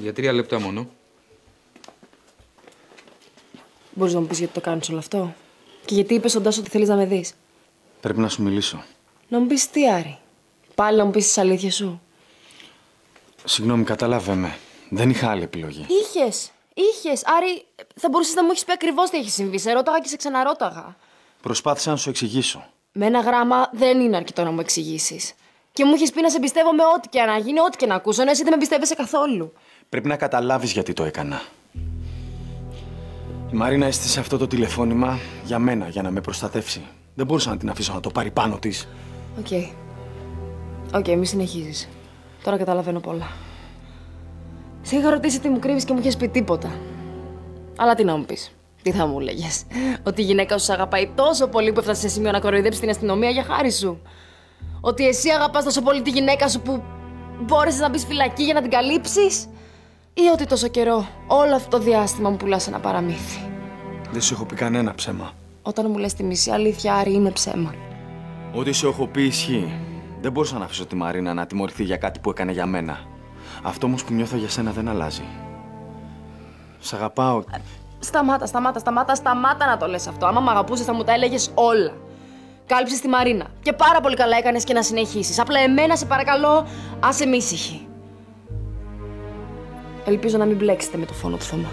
Για τρία λεπτά μόνο. Μπορείς να μου πεις γιατί το κάνεις όλο αυτό; Και γιατί είπες στον Τάσο ότι θέλεις να με δεις; Πρέπει να σου μιλήσω. Να μου πεις τι, Άρη; Πάλι να μου πεις τις αλήθειες σου; Συγγνώμη, κατάλαβε με. Δεν είχα άλλη επιλογή. Είχες. Είχες. Άρη, θα μπορούσες να μου έχεις πει ακριβώς τι έχει συμβεί. Σε ρώταγα και σε ξαναρώταγα. Προσπάθησα να σου εξηγήσω. Με ένα γράμμα δεν είναι αρκετό να μου εξηγήσεις. Και μου έχεις πει να σε πιστεύω με ό,τι και να γίνει, ό,τι και να ακούσω, ενώ εσύ δεν με εμπιστεύεσαι καθόλου. Πρέπει να καταλάβεις γιατί το έκανα. Η Μαρίνα έστησε αυτό το τηλεφώνημα για μένα, για να με προστατεύσει. Δεν μπορούσα να την αφήσω να το πάρει πάνω της. OK. OK, μη συνεχίζεις. Τώρα καταλαβαίνω πολλά. Σε είχα ρωτήσει τι μου κρύβεις και μου είχες πει τίποτα. Αλλά τι να μου πεις. Τι θα μου έλεγες. Ότι η γυναίκα σου σ' αγαπάει τόσο πολύ που έφτασες σε σημείο να κοροϊδέψεις την αστυνομία για χάρη σου. Ότι εσύ αγαπάς τόσο πολύ τη γυναίκα σου που μπόρεσες να μπεις φυλακή για να την καλύψεις; Ή ότι τόσο καιρό, όλο αυτό το διάστημα μου πουλάς ένα παραμύθι; Δεν σου έχω πει κανένα ψέμα. Όταν μου λες τη μισή αλήθεια, Άρη, είναι ψέμα. Ό,τι σου έχω πει ισχύει. Δεν μπορούσα να αφήσω τη Μαρίνα να τιμωρηθεί για κάτι που έκανε για μένα. Αυτό όμως που νιώθω για σένα δεν αλλάζει. Σ' αγαπάω. Σταμάτα, σταμάτα, σταμάτα, σταμάτα να το λες αυτό. Άμα μ' αγαπούσες θα μου τα έλεγες όλα. Κάλυψες τη Μαρίνα. Και πάρα πολύ καλά έκανες και να συνεχίσεις. Απλά εμένα σε παρακαλώ, άσε με ήσυχη. Ελπίζω να μην μπλέξετε με το φόνο του Θωμά.